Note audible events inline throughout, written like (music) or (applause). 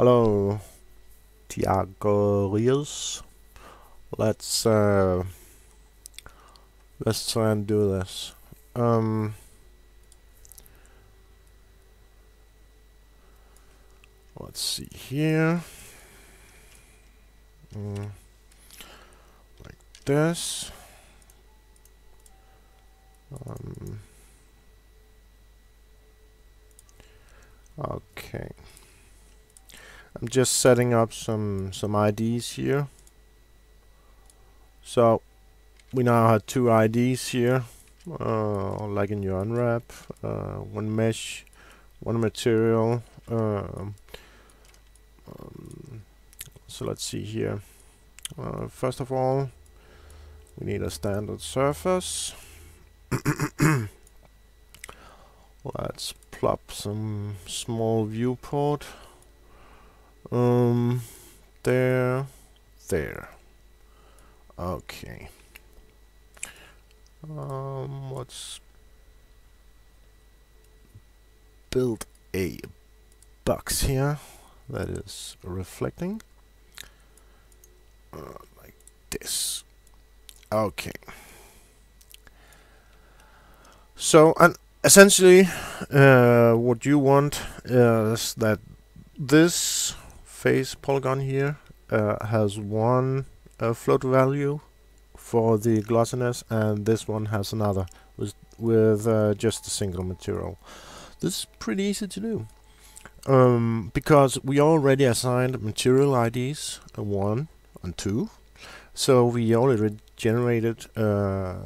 Hello, Tiago Rios. Let's uh, let's try and do this. Um, let's see here. Mm, like this. Um, okay. I'm just setting up some some IDs here. So we now have two IDs here, uh, like in your unwrap, uh, one mesh, one material. Um, um, so let's see here. Uh, first of all, we need a standard surface. (coughs) let's plop some small viewport um, there, there. Okay. Um, let's build a box here that is reflecting uh, like this. Okay. So, and essentially, uh, what you want is that this face polygon here uh, has one uh, float value for the glossiness and this one has another with, with uh, just a single material. This is pretty easy to do um, because we already assigned material IDs uh, 1 and 2 so we already generated uh,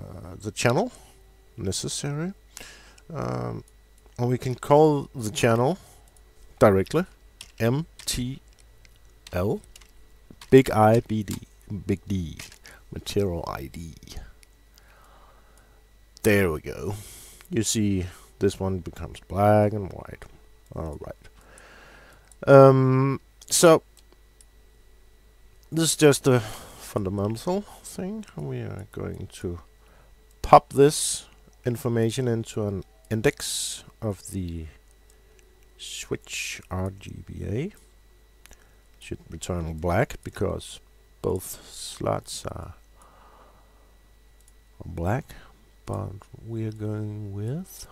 the channel necessary um, and we can call the channel directly MT L, big I, B, D, big D, material ID. There we go. You see this one becomes black and white. Alright. Um, so, this is just a fundamental thing. We are going to pop this information into an index of the switch RGBA should return black because both slots are black but we are going with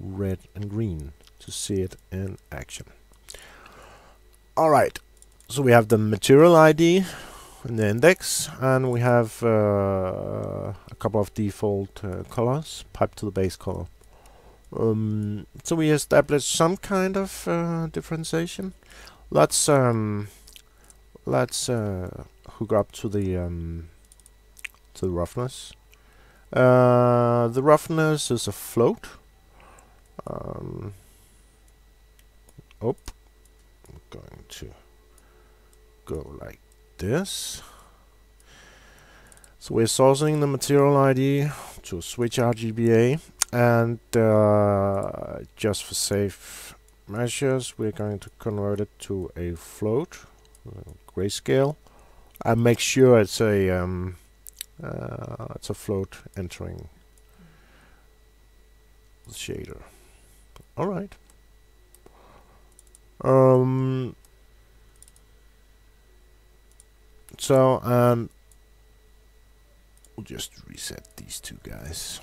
red and green to see it in action. Alright so we have the material ID in the index and we have uh, a couple of default uh, colors piped to the base color. Um, so we established some kind of uh, differentiation let's um let's uh, hook up to the um, to the roughness. Uh, the roughness is a float. Um, oh, I'm going to go like this. So we're sourcing the material ID to switch RGBA and uh, just for safe measures we're going to convert it to a float grayscale and make sure it's a um, uh, it's a float entering the shader. Alright um so um we'll just reset these two guys.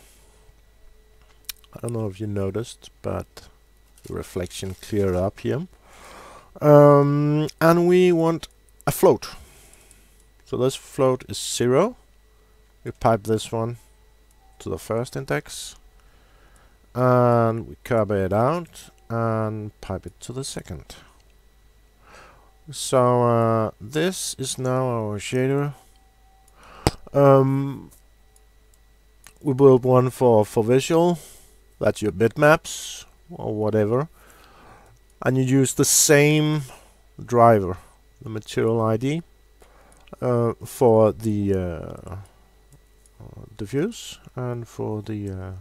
I don't know if you noticed but reflection clear up here. Um, and we want a float. So this float is zero. We pipe this one to the first index. And we copy it out and pipe it to the second. So uh, this is now our shader. Um, we build one for, for visual. That's your bitmaps or whatever and you use the same driver the material ID uh, for the uh, diffuse and for the uh,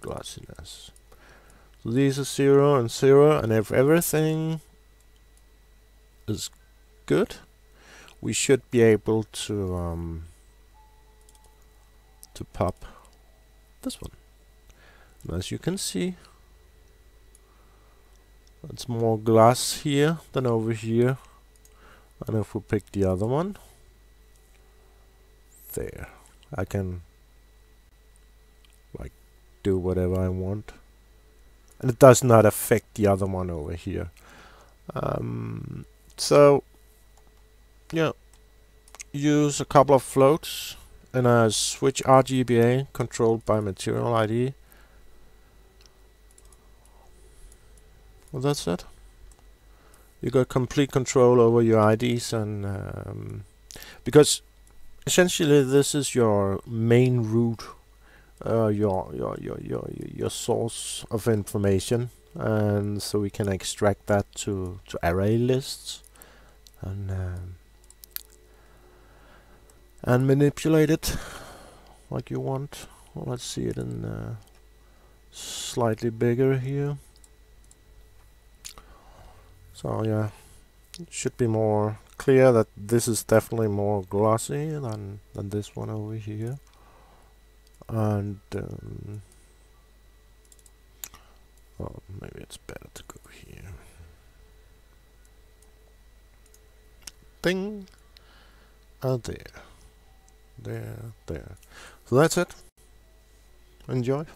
glossiness so these are 0 and 0 and if everything is good we should be able to um, to pop this one. And as you can see it's more glass here than over here. And if we pick the other one there. I can like do whatever I want. And it does not affect the other one over here. Um, so yeah. Use a couple of floats and a switch RGBA controlled by material ID well that's it. You got complete control over your IDs and um, because essentially this is your main route uh, your, your your your your source of information. And so we can extract that to to array lists and um, and manipulate it like you want. Well, let's see it in uh, slightly bigger here so yeah, it should be more clear that this is definitely more glossy than, than this one over here. And um, oh, maybe it's better to go here. Ding! Oh, there. There, there. So that's it. Enjoy.